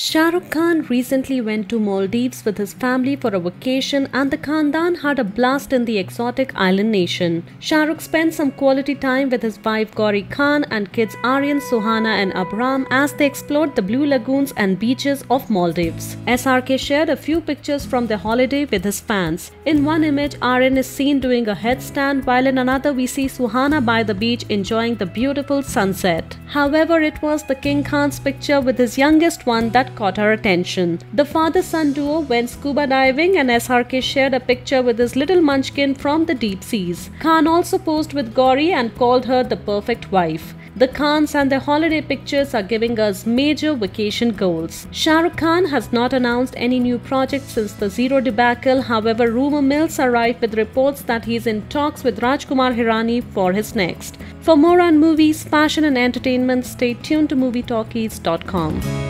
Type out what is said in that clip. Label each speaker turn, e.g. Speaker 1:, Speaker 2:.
Speaker 1: Shah Rukh Khan recently went to Maldives with his family for a vacation and the Khandan had a blast in the exotic island nation. Shah Rukh spent some quality time with his wife Gauri Khan and kids Aryan, Suhana and Abram as they explored the blue lagoons and beaches of Maldives. SRK shared a few pictures from the holiday with his fans. In one image, Aryan is seen doing a headstand while in another we see Suhana by the beach enjoying the beautiful sunset. However, it was the King Khan's picture with his youngest one that caught our attention. The father son duo went scuba diving and SRK shared a picture with his little munchkin from the deep seas. Khan also posed with Gauri and called her the perfect wife. The Khans and their holiday pictures are giving us major vacation goals. Shah Rukh Khan has not announced any new projects since the Zero debacle. However, rumor mills are rife with reports that he is in talks with Rajkumar Hirani for his next. For more on movies, fashion, and entertainment, stay tuned to MovieTalkies.com.